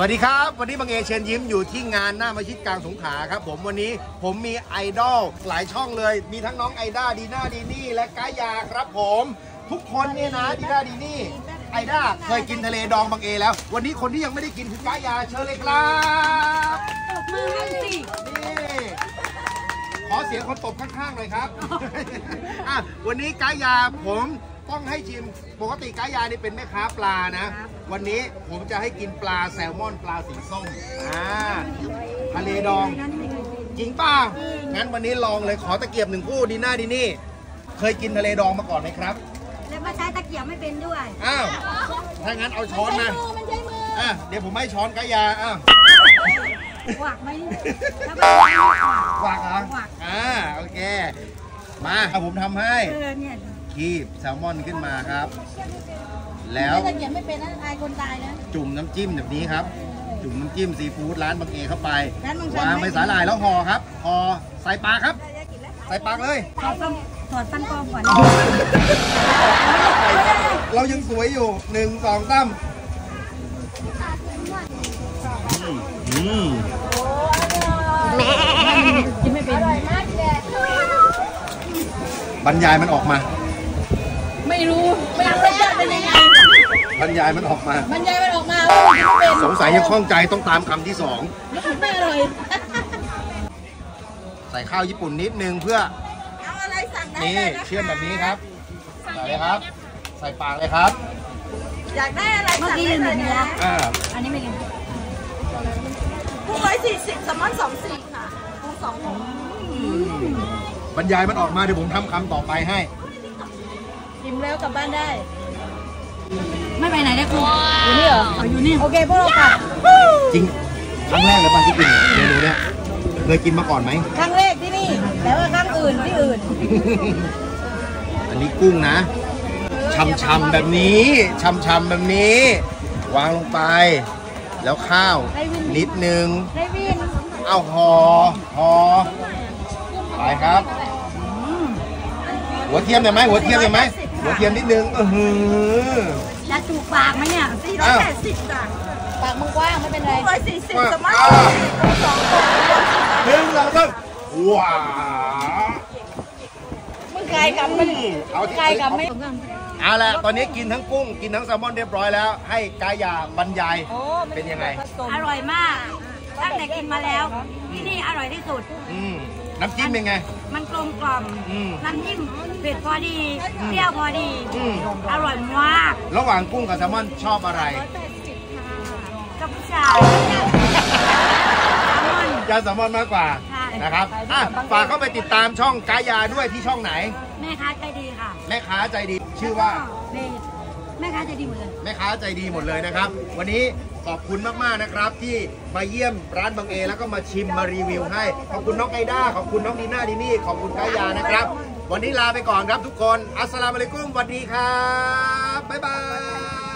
สวัสดีครับ วันนี้บางเอเชิญยิ้มอยู่ที่งานหน้ามัสยิดกลางสงขลาครับ ผมวันนี้ผมมีไอดอลหลายช่องเลย มีทั้งน้องไอด้าดีน่าดีนี่ และกายาครับผม ทุกคนเนี่ยนะดีน่าดีนี่ไอด้าเคยกินทะเลดองบางเอแล้ว วันนี้คนที่ยังไม่ได้กินคือกายาเชิญเลยครับตบมือให้สินี่ขอเสียงคนตบข้างๆหน่อยครับอะวันนี้กายาผม ต้องให้ชิมปกติกายานี่เป็นแม่ค้าปลานะ วันนี้ผมจะให้กินปลาแซลมอนปลาสีส้มอ่าทะเลดองจริงป่ะงั้นวันนี้ลองเลยขอตะเกียบหนึ่งคู่ดีหน้าดีนี่ เคยกินทะเลดองมาก่อนไหมครับ แล้วมาใช้ตะเกียบไม่เป็นด้วยอ้าวถ้างั้นเอาช้อนมามันใช้มืออะเดี๋ยวผมให้ช้อนกายาอ้าวหวักไหมแล้วหวักเหรอหวักอ่าโอเค มาเอาผมทำให้เออเนี่ย คีบแซลมอนขึ้นมาครับ แล้วตะเกียบไม่เป็นนะอายคนตายนะ จุ่มน้ำจิ้มแบบนี้ครับ จุ่มน้ำจิ้มซีฟู้ดร้านบางเอเข้าไปร้านบางเอวางไปสาหร่ายแล้วห่อครับห่อใส่ปากครับ ใส่ปากเลย ถอดฟันถอดฟันปลอมก่อนเรายังสวยอยู่หนึ่งสองสามอืมกินไม่เป็นบรรยายมันออกมา ไม่รู้ไม่รู้รสชาติเป็นยังไงบรรยายมันออกมา บรรยายมันออกมาว่ามันกินไม่เป็นสงสัยยังคล่องใจต้องตามคำที่สองไม่อร่อยใส่ข้าวญี่ปุ่นนิดนึงเพื่อเอาอะไรสั่งได้นี่เลยนะคะเชื่อมแบบนี้ครับใส่เลยครับ ใส่ปากเลยครับ อยากได้อะไรสั่งได้เลยนะอ่าอันนี้ไม่กินกุ้งร้อยสี่สิบแซลมอนสองสี่ค่ะกุ้งสองถุงบรรยายมันออกมาเดี๋ยวผมทำคำต่อไปให้ กินแล้วกลับบ้านได้ ไม่ไปไหนได้คุณอยู่นี่เหรออยู่นี่ โอเคพวกเรากลับจริง ครั้งแรกเลยป่ะที่กินเนี่ยเมนูเนี้ยเคยกินมาก่อนไหม ครั้งแรกที่นี่ แต่ว่าครั้งอื่นที่อื่น อันนี้กุ้งนะช่ำๆแบบนี้ช่ำๆแบบนี้ วางลงไป แล้วข้าวนิดนึงได้วินเอาหอหอไปครับ หัวเทียมได้ไหมหัวเทียมได้ไหม หัวเทียมนิดนึงเออหือจะถูกปากไหมเนี่ยสี่ร้อยแปดสิบจ้ะปากมึงกว้างไม่เป็นไรกุ้งร้อยสี่สิบว่าแซลมอนอ้าสองถุงหนึ่งสองสามว้ามึงกายกำมันเอาที่กายกำไม่เอาละตอนนี้กินทั้งกุ้ง กินทั้งแซลมอนเรียบร้อยแล้ว ให้กายาบรรยายโอ้เป็นยังไง อร่อยมากตั้งแต่กินมาแล้วที่นี่อร่อยที่สุดอืม น้ำจิ้มเป็นไง มันกลมกล่อม อืม น้ำจิ้มเผ็ดพอดี เปรี้ยวพอดี อืม อร่อยมาก ระหว่างกุ้งกับแซลมอนชอบอะไร กับผู้ชายแซลมอน ยาแซลมอนมากกว่าใช่นะครับอะฝากเข้าไปติดตามช่องกายาด้วยที่ช่องไหน แม่ค้าใจดีค่ะแม่ค้าใจดี ชื่อว่าเบสแม่ค้าใจดีหมดเลย แม่ค้าใจดีหมดเลยนะครับ วันนี้ ขอบคุณมากๆนะครับ ที่มาเยี่ยมร้านบางเอ แล้วก็มาชิมมารีวิวให้ ขอบคุณน้องไอด้าขอบคุณน้องดีน่าดีนี่ขอบคุณกายานะครับ วันนี้ลาไปก่อนครับทุกคน อัสสลามุอะลัยกุมสวัสดีครับบ๊ายบาย